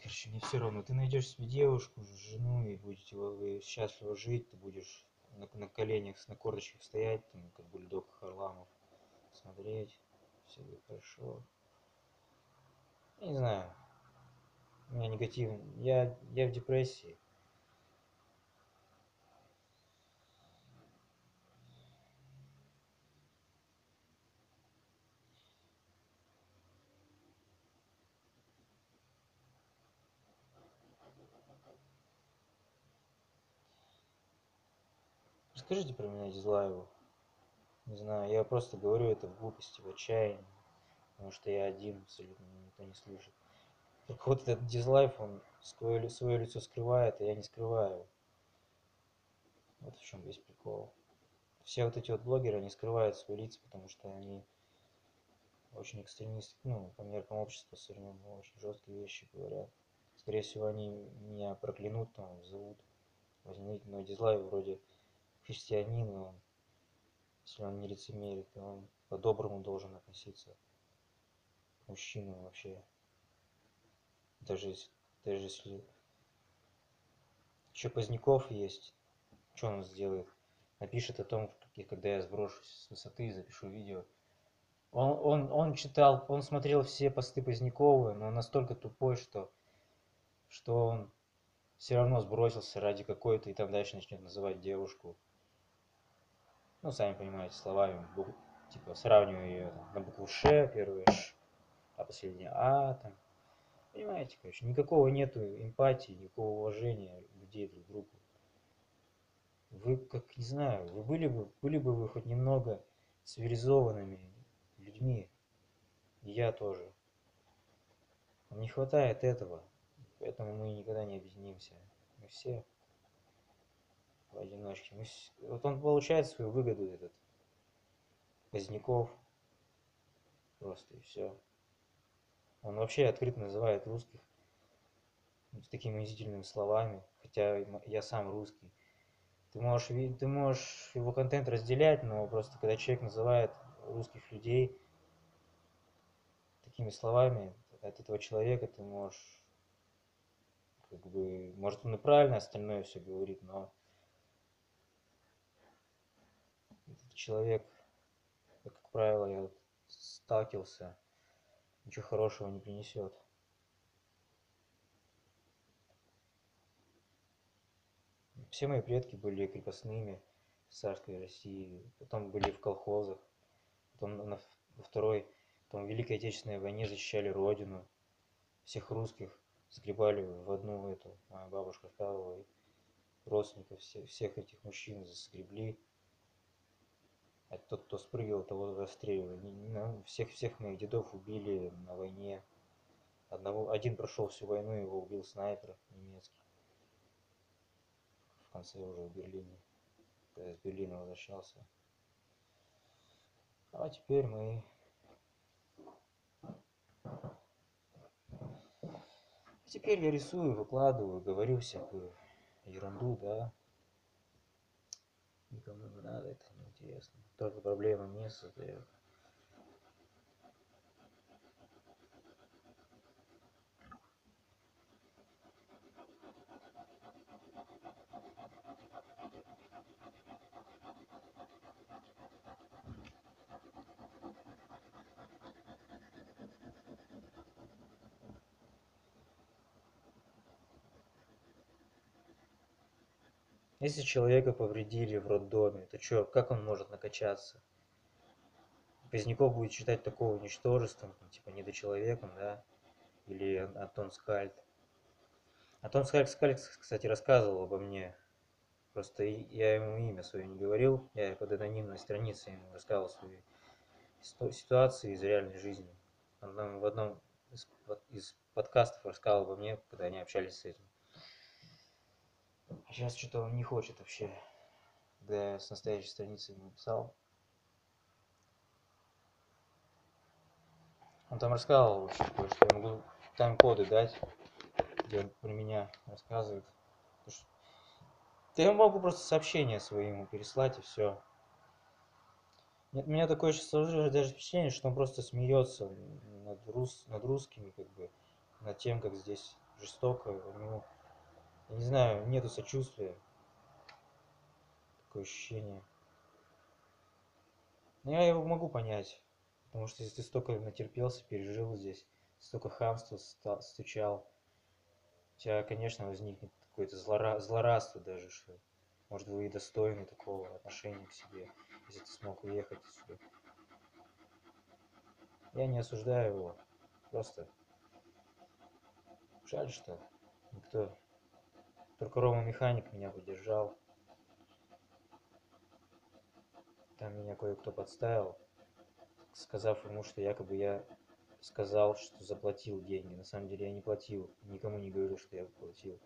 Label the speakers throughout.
Speaker 1: короче, мне все равно. Ты найдешь себе девушку, жену, и будете вы, счастливо жить, ты будешь на, на коленях, на корточках стоять, там, как бульдог Харламов, смотреть, все будет хорошо. Я не знаю. У меня негативный. Я, я в депрессии. Расскажите про меня Дизлаеву. Не знаю, я просто говорю это в глупости, в отчаянии, потому что я один, абсолютно никто не слышит. Так вот этот дизлайф, он свое, свое лицо скрывает, а я не скрываю. Вот в чем весь прикол. Все вот эти вот блогеры, они скрывают свои лица, потому что они очень экстремисты, ну, по меркам общества современного, очень жесткие вещи говорят. Скорее всего, они меня проклянут, там, зовут, возьмите, но дизлайв вроде христианин, он, если он не лицемерит, то он по-доброму должен относиться к мужчинам вообще. Даже если, даже если еще Поздняков есть, что он сделает? Напишет о том, когда я сброшусь с высоты и запишу видео. Он, он, он читал, он смотрел все посты Позднякова, но он настолько тупой, что, что он все равно сбросился ради какой-то и там дальше начнет называть девушку ну, сами понимаете, словами, типа, сравниваю ее там, на букву Ш, первую Ш, а последняя А, там. Понимаете, короче, никакого нету эмпатии, никакого уважения людей друг к другу. Вы, как, не знаю, вы были бы, были бы вы хоть немного цивилизованными людьми, и я тоже. Нам не хватает этого, поэтому мы никогда не объединимся. Мы все поодиночке. Мы, вот он получает свою выгоду, этот Поздняков. Просто и все. Он вообще открыто называет русских такими унизительными словами, хотя я сам русский. Ты можешь, ты можешь его контент разделять, но просто когда человек называет русских людей такими словами, от этого человека ты можешь, как бы, может он и правильно остальное все говорит, но человек, как правило, я вот сталкивался, ничего хорошего не принесет. Все мои предки были крепостными в царской России, потом были в колхозах, потом на, во второй, потом в Великой Отечественной войне защищали родину, всех русских сгребали в одну эту, моя бабушка рассказывала, родственников всех, всех этих мужчин заскребли, а тот, кто спрыгивал, того расстреливали. Ну, всех, всех моих дедов убили на войне. Одного, один прошел всю войну, его убил снайпер немецкий. В конце уже в Берлине. Когда из Берлина возвращался. А теперь мы... Теперь я рисую, выкладываю, говорю всякую ерунду, да. Никому не надо, это неинтересно. Только проблемы мне создает Если человека повредили в роддоме, то что, как он может накачаться? Поздняков будет считать такого ничтожеством, типа недочеловеком, да? Или Антон Скальд. Антон Скальд, Скальд, кстати, рассказывал обо мне. Просто я ему имя свое не говорил, я под анонимной страницей ему рассказывал свои ситуации из реальной жизни. Он в одном из, из подкастов рассказывал обо мне, когда они общались с этим. А сейчас что-то он не хочет вообще. Когда я с настоящей страницы ему написал. Он там рассказывал вообще что я могу тайм-коды дать, где он про меня рассказывает. Да я могу просто сообщение своему переслать и все. Нет, у меня такое сейчас сложилось даже впечатление, что он просто смеется над, рус, над русскими, как бы, над тем, как здесь жестоко, у него, я не знаю, нету сочувствия. Такое ощущение. Но я его могу понять. Потому что если ты столько натерпелся, пережил здесь, столько хамства стучал, у тебя, конечно, возникнет какое-то злора... злорадство даже, что может вы и достойны такого отношения к себе, если ты смог уехать отсюда. Я не осуждаю его, просто жаль, что никто, только Рома Механик меня поддержал, там меня кое-кто подставил, сказав ему, что якобы я сказал, что заплатил деньги. На самом деле я не платил, никому не говорил, что я платил.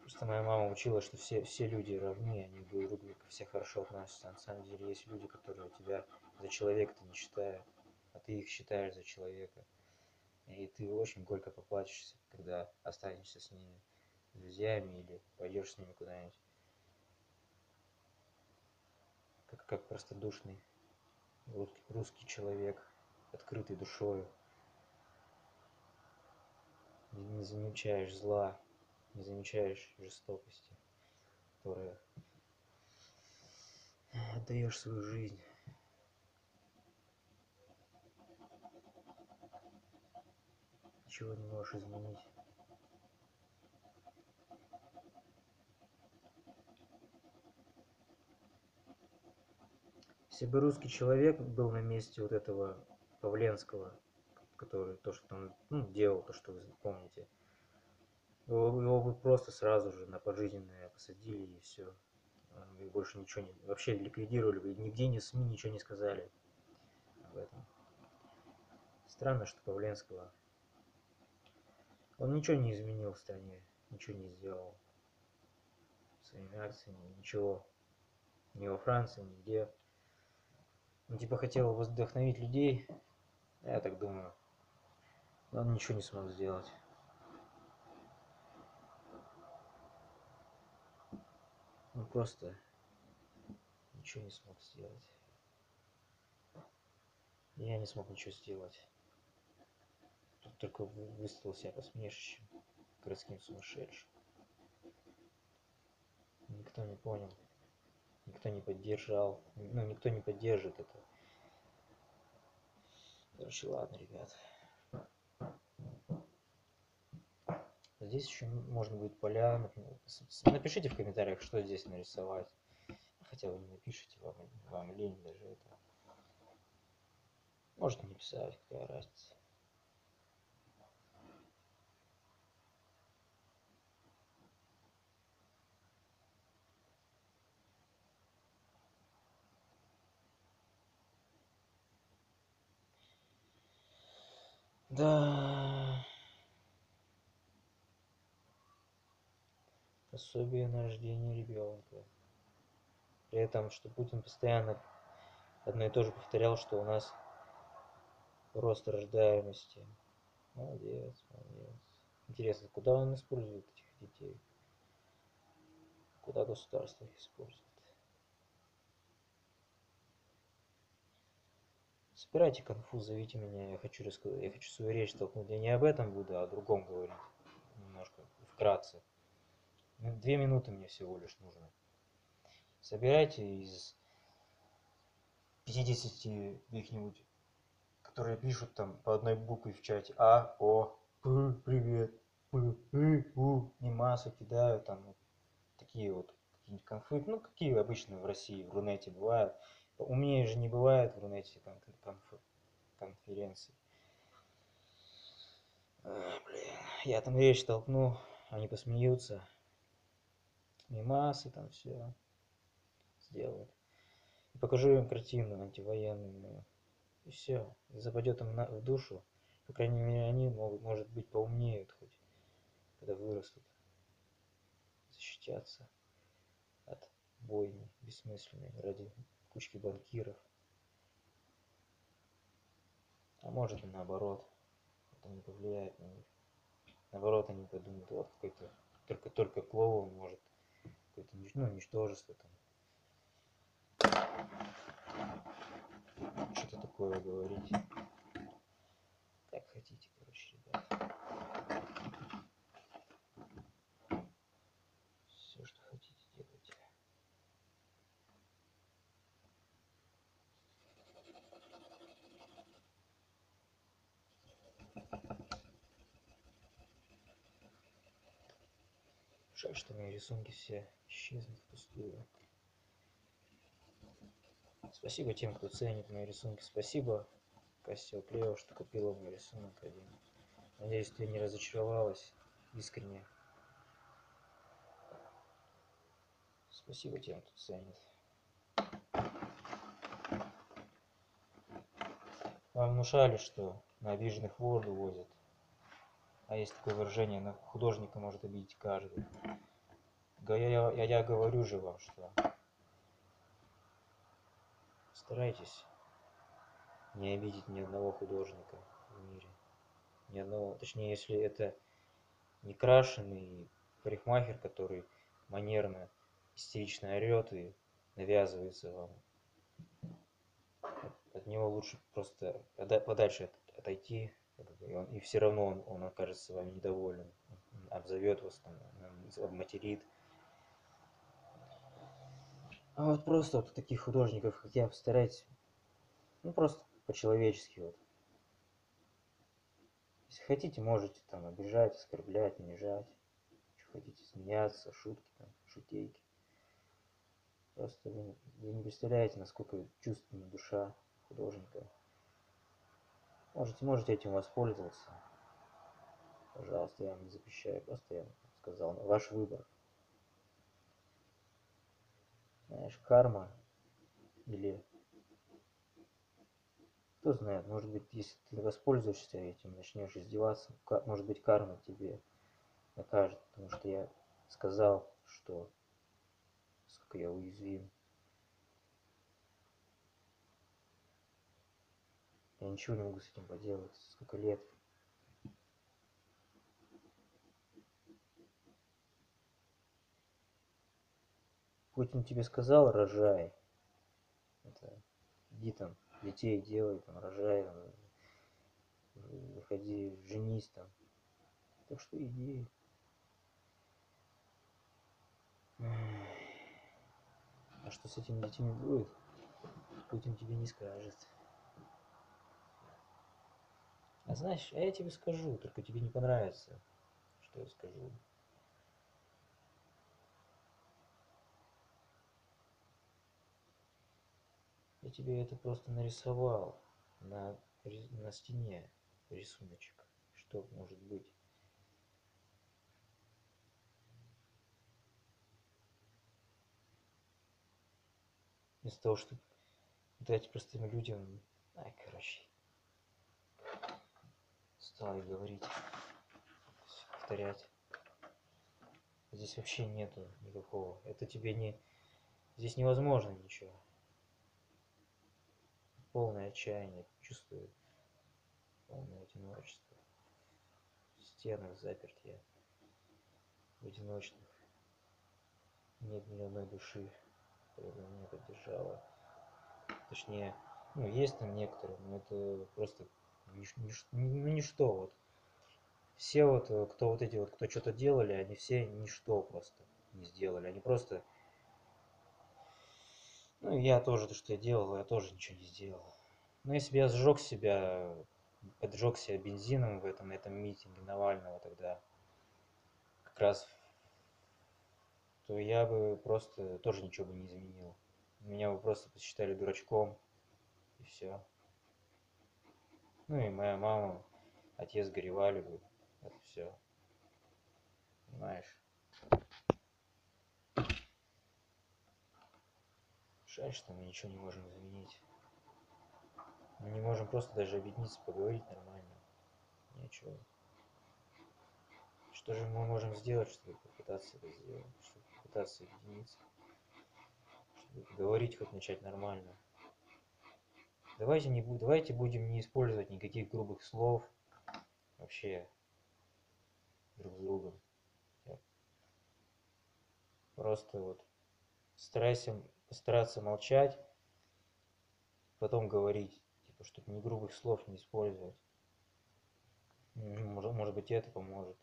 Speaker 1: Просто моя мама учила, что все, все люди равны, они друг другу все хорошо относятся. На самом деле есть люди, которые тебя за человека-то не считают, а ты их считаешь за человека. И ты очень горько поплачешься, когда останешься с ними друзьями или пойдешь с ними куда-нибудь. Как, как простодушный русский, русский человек, открытый душою. Не, не замечаешь зла, не замечаешь жестокости, которая отдаешь свою жизнь. Ничего не можешь изменить. Если бы русский человек был на месте вот этого Павленского, который то, что там ну, делал, то, что вы помните, его, его бы просто сразу же на пожизненное посадили и все. И больше ничего не... Вообще ликвидировали бы. Нигде ни СМИ ничего не сказали об этом. Странно, что Павленского... Он ничего не изменил в стране, ничего не сделал. Своими акциями, ничего. Ни во Франции, нигде. Он типа хотел вдохновить людей, я так думаю. Но он ничего не смог сделать. Он просто ничего не смог сделать. Я не смог ничего сделать. Тут только выставил себя посмешищем, городским сумасшедшим. Никто не понял никто не поддержал, ну, никто не поддержит это. Короче, ладно, ребят. Здесь еще можно будет поля. Напишите в комментариях, что здесь нарисовать. Хотя вы не напишите, вам, вам лень даже это. Можете не писать, какая разница. Да. Пособие на рождение ребенка. При этом, что Путин постоянно одно и то же повторял, что у нас рост рождаемости. Молодец, молодец. Интересно, куда он использует этих детей? Куда государство их использует? Собирайте конфуз, зовите меня, я хочу я хочу свою речь толкнуть. Я не об этом буду, а о другом говорить. Немножко, вкратце. Ну, две минуты мне всего лишь нужно. Собирайте из 50 каких-нибудь, которые пишут там по одной букве в чате. А, О, П, привет, П, И, У. И масса кидают там такие вот какие-нибудь конфы. Ну, какие обычно в России, в Рунете бывают. У меня же не бывает в Рунете конф конф конференций. А, блин. Я там речь толкну, они посмеются. Мимасы там все сделают. И покажу им картину антивоенную. И все. И западет им на, в душу. По крайней мере, они могут, может быть, поумнеют хоть, когда вырастут. Защитятся от бойни бессмысленной ради кучки банкиров. А может и наоборот. Это не повлияет на них. Наоборот, они подумают, вот какой-то только-только клоун может какое-то ну, ничтожество там. Что-то такое говорить. Как хотите, короче, ребят. Все, что хотите, делайте. Жаль, что мои рисунки все исчезнут впустую. Спасибо тем, кто ценит мои рисунки. Спасибо, Кассио Клео, что купила мой рисунок один. Надеюсь, ты не разочаровалась искренне. Спасибо тем, кто ценит. Вам внушали, что на обиженных воду возят. А есть такое выражение, на художника может обидеть каждый. Я, я, я, говорю же вам, что старайтесь не обидеть ни одного художника в мире. Ни одного, точнее, если это не крашеный парикмахер, который манерно, истерично орет и навязывается вам. От него лучше просто подальше отойти, и, он, и все равно он, он окажется вами недоволен, обзовет вас, там, обматерит. А вот просто вот таких художников, как я, постарайтесь, ну просто по-человечески вот. Если хотите, можете там обижать, оскорблять, унижать. Что хотите, смеяться, шутки там, шутейки. Просто вы, вы не представляете, насколько чувственна душа художника. Можете, можете этим воспользоваться. Пожалуйста, я вам не запрещаю, просто я сказал, ваш выбор. Знаешь, карма или кто знает, может быть, если ты воспользуешься этим, начнешь издеваться, может быть, карма тебе накажет, потому что я сказал, что сколько я уязвим. Я ничего не могу с этим поделать. Сколько лет. Путин тебе сказал, рожай. Это, иди там, детей делай, там, рожай, выходи, женись там. Так что иди. А что с этими детьми будет, Путин тебе не скажет. А знаешь, а я тебе скажу, только тебе не понравится, что я скажу. Я тебе это просто нарисовал на, на стене рисуночек. Что может быть? Вместо того, чтобы дать простым людям... Ай, короче, стал говорить, повторять. Здесь вообще нету никакого. Это тебе не... Здесь невозможно ничего. Полное отчаяние чувствую. Полное одиночество. В стенах заперт я. В одиночных. Нет ни одной души, которая бы меня поддержала. Точнее, ну, есть там некоторые, но это просто нич, нич, ну ничто вот. Все вот, кто вот эти вот, кто что-то делали, они все ничто просто не сделали. Они просто... Ну, я тоже, то, что я делал, я тоже ничего не сделал. Но если бы я сжег себя, поджег себя бензином в этом, на этом митинге Навального тогда, как раз, то я бы просто тоже ничего бы не изменил. Меня бы просто посчитали дурачком, и все. Ну и моя мама, отец горевали бы. Это все. Понимаешь? Жаль, что мы ничего не можем изменить. Мы не можем просто даже объединиться, поговорить нормально. Ничего. Что же мы можем сделать, чтобы попытаться это сделать? Чтобы попытаться объединиться? Чтобы говорить хоть начать нормально. Давайте, не, давайте будем не использовать никаких грубых слов вообще друг с другом. Просто вот старайся постараться молчать, потом говорить, типа, чтобы ни грубых слов не использовать. Может, может быть, это поможет.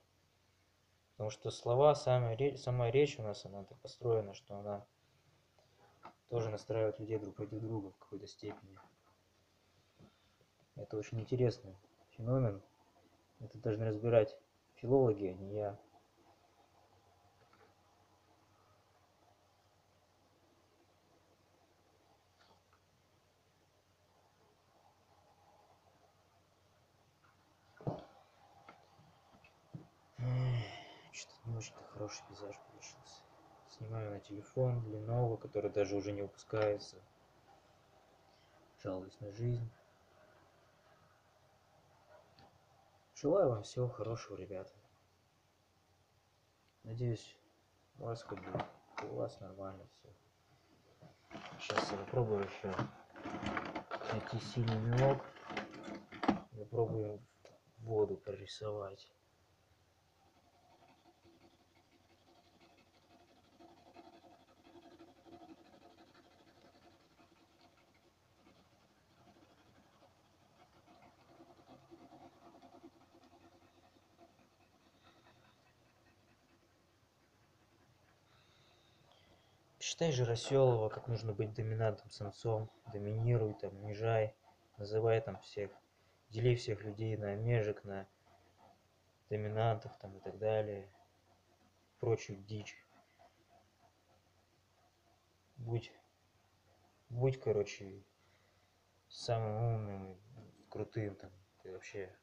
Speaker 1: Потому что слова, сама сама речь у нас, она так построена, что она тоже настраивает людей друг против друга в какой-то степени. Это очень интересный феномен. Это должны разбирать филологи, а не я. Очень хороший пейзаж получился. Снимаю на телефон Lenovo, который даже уже не выпускается. Жалуюсь на жизнь. Желаю вам всего хорошего, ребята. Надеюсь, у вас хоть бы, у вас нормально все. Сейчас я попробую еще найти синий мелок. Попробую воду прорисовать. Считай же Расселова, как нужно быть доминантным самцом. Доминируй там, унижай, называй там всех. Дели всех людей на межек, на доминантов там и так далее. Прочую дичь. Будь, будь, короче, самым умным, крутым там. Ты вообще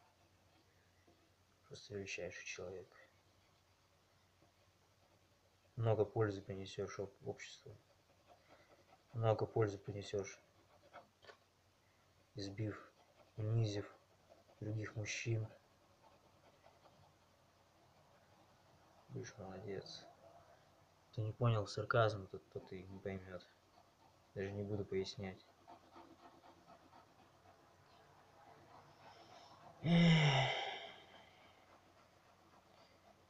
Speaker 1: просто величайший человек много пользы принесешь обществу. Много пользы принесешь, избив, унизив других мужчин. Будешь молодец. Кто не понял сарказм, тот, тот и не поймет. Даже не буду пояснять.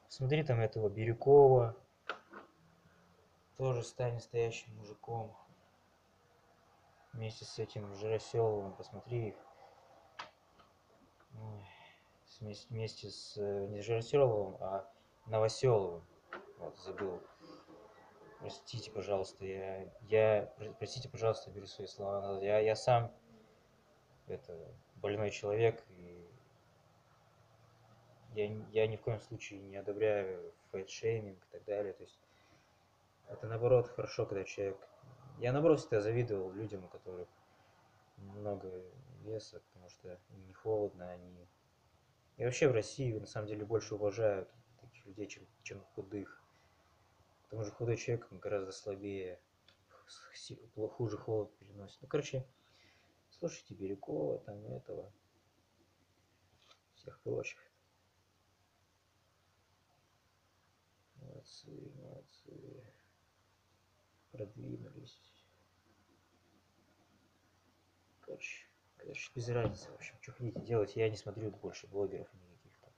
Speaker 1: Смотри там этого Бирюкова, тоже стань настоящим мужиком. Вместе с этим Жироселовым, посмотри их. Вместе, вместе с э, не Жироселовым, а Новоселовым. Вот, забыл. Простите, пожалуйста, я, я, простите, пожалуйста, беру свои слова назад. Я, я сам, это, больной человек, и я, я ни в коем случае не одобряю fat-shaming и так далее. То есть это наоборот хорошо, когда человек... Я наоборот всегда завидовал людям, у которых много веса, потому что не холодно, они... И вообще в России на самом деле больше уважают таких людей, чем, чем худых. Потому что худой человек гораздо слабее, хуже холод переносит. Ну, короче, слушайте Бирюкова, там этого, всех прочих. Молодцы, молодцы продвинулись. Короче, короче, без разницы, в общем, что хотите делать, я не смотрю больше блогеров никаких там.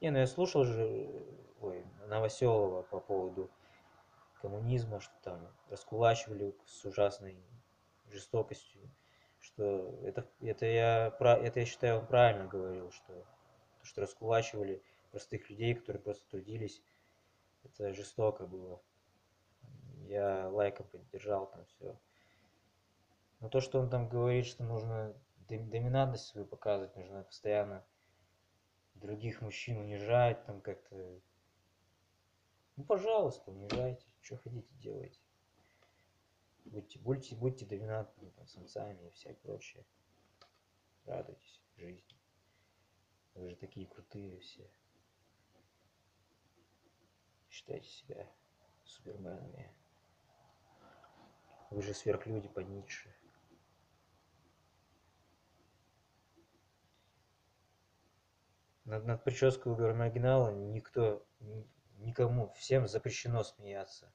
Speaker 1: Не, ну я слушал же, ой, Новоселова по поводу коммунизма, что там раскулачивали с ужасной жестокостью, что это, это, я, это я считаю, он правильно говорил, что, что раскулачивали простых людей, которые просто трудились, это жестоко было я лайком поддержал там все. Но то, что он там говорит, что нужно доминантность свою показывать, нужно постоянно других мужчин унижать, там как-то... Ну, пожалуйста, унижайте, что хотите, делайте. Будьте, будьте, будьте доминантными, там, самцами и всякое прочее. Радуйтесь жизни. Вы же такие крутые все. Считайте себя суперменами. Вы же сверхлюди по Ницше. Над, над прической убер-маргинала никто, никому, всем запрещено смеяться.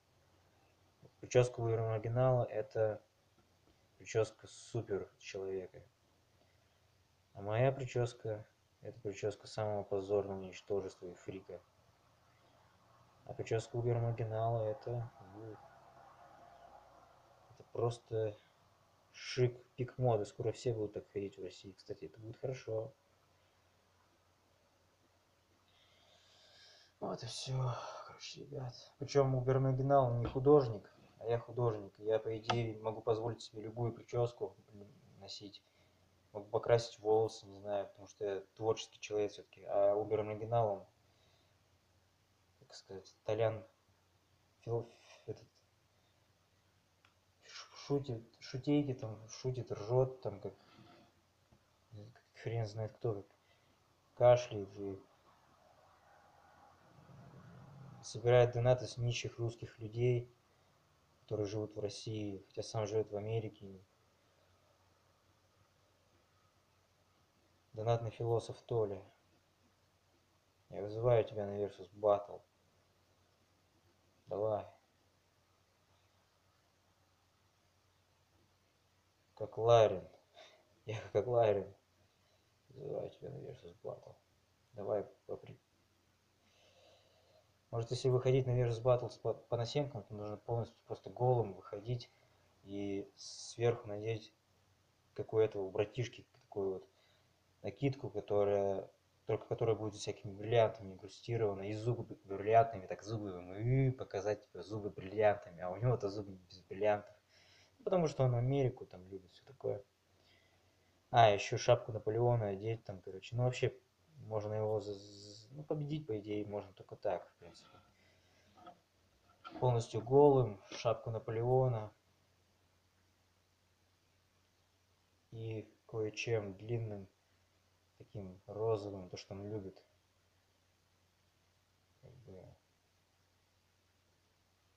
Speaker 1: Прическа убер-маргинала – это прическа супер человека. А моя прическа – это прическа самого позорного ничтожества и фрика. А прическа убер-маргинала – это просто шик, пик моды. Скоро все будут так ходить в России. Кстати, это будет хорошо. Вот и все. Короче, ребят. Причем Убермагинал не художник, а я художник. Я, по идее, могу позволить себе любую прическу носить. Могу покрасить волосы, не знаю, потому что я творческий человек все-таки. А Убермагинал, он, как сказать, Толян, фил, этот, шутит, шутейки там, шутит, ржет, там, как, хрен знает кто, как кашляет и собирает донаты с нищих русских людей, которые живут в России, хотя сам живет в Америке. Донатный философ Толя. Я вызываю тебя на Versus Battle. Давай. Как Ларин. Я как Ларин. Вызываю тебя на Versus Battle. Давай попри... Может, если выходить на Versus Battle по насемкам, то нужно полностью просто голым выходить и сверху надеть, как у этого у братишки, такую вот накидку, которая только которая будет всякими бриллиантами инкрустирована, и зубы бриллиантами, так зубы и показать типа, зубы бриллиантами, а у него-то зубы без бриллиантов. Потому что он Америку там любит, все такое. А, еще шапку Наполеона одеть там, короче. Ну, вообще, можно его ну, победить, по идее, можно только так, в принципе. Полностью голым, шапку Наполеона. И кое-чем длинным таким розовым, то, что он любит.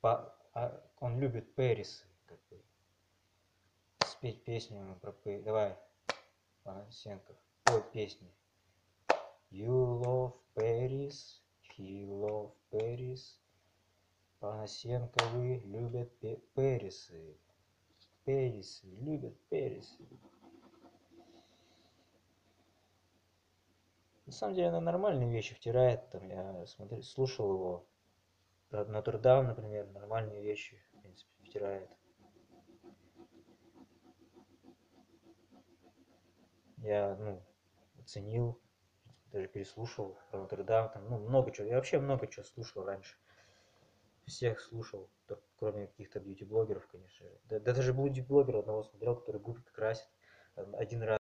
Speaker 1: По, а, он любит Пэрис. Спеть песню про. Давай, Панасенков, пой песни. You love Paris, he love Paris. Панасенковы любят Пэрисы. Пэрисы, любят Пэрисы. На самом деле она нормальные вещи втирает. Там я смотрел, слушал его. Нотр-Дам, например, нормальные вещи, в принципе, втирает. Я, ну, оценил, даже переслушал про Нотр-Дам, там, ну, много чего. Я вообще много чего слушал раньше. Всех слушал, кроме каких-то бьюти-блогеров, конечно же. Да, да даже бьюти-блогера одного смотрел, который губки красит один раз.